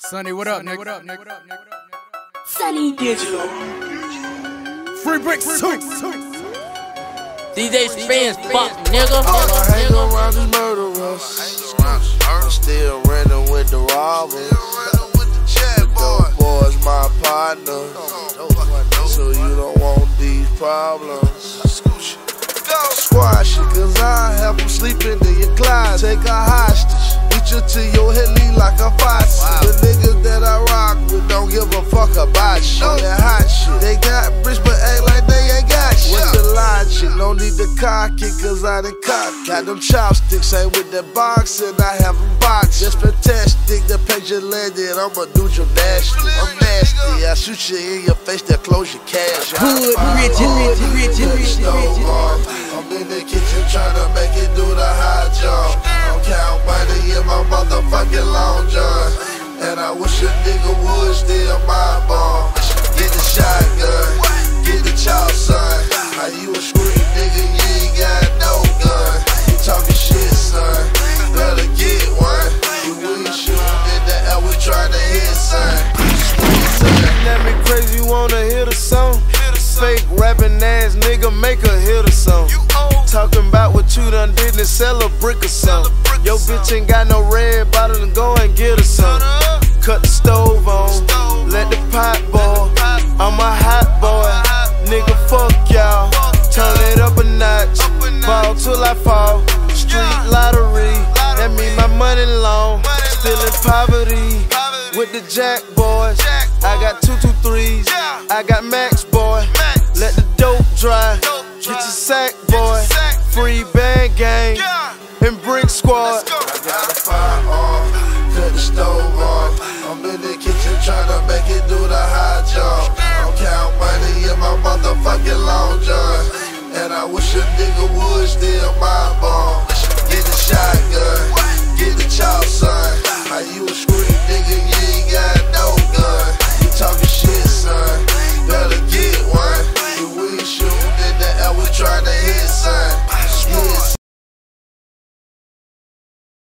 Sonny, what up, nigga? What up, nigga? Sonny Digital. Free bricks, too. DJ Spinz, fuck nigga. I hang around these murderers. I'm still running with the robbers. Dope boys, my partner. So you don't want these problems. Squash shit, cause I have them sleeping in your closet. Take a hostage. Reach you to your heli like a faucet. To cock it, cause I done cock. Got them chopsticks, ain't with that boxing. I have them box. That's fantastic. The page you landed, I'ma do your nasty. I'm nasty. I shoot you in your face, then close your cash. Hood, rich, rich, rich, rich, rich. I'm in the kitchen tryna make it do the high jump. I'm count money in my motherfucking long john. And I wish a nigga would steal my street nigga, you ain't got no gun. Talking shit, son. Better get one. We shooting in the air, we tryna hit, son. That me crazy, you wanna hear the song? Fake rapping ass nigga, make a hit or song. Talking about what you done did and sell a brick or something. Yo, bitch ain't got no red bottle and go and get her some. Cut the stove on, let the pot boil. I'm a hot boy, till I fall. Street lottery, that mean my money long. Still in poverty, with the jack boys. I got two two threes, I got max boy. Let the dope dry, get your sack boy. Free band gang, and brick squad. I got a firearm, cut the stove on. I'm in the kitchen tryna make it do the high jump. woods, still my bomb. Get the shotgun, get the chop, son. How you a screw?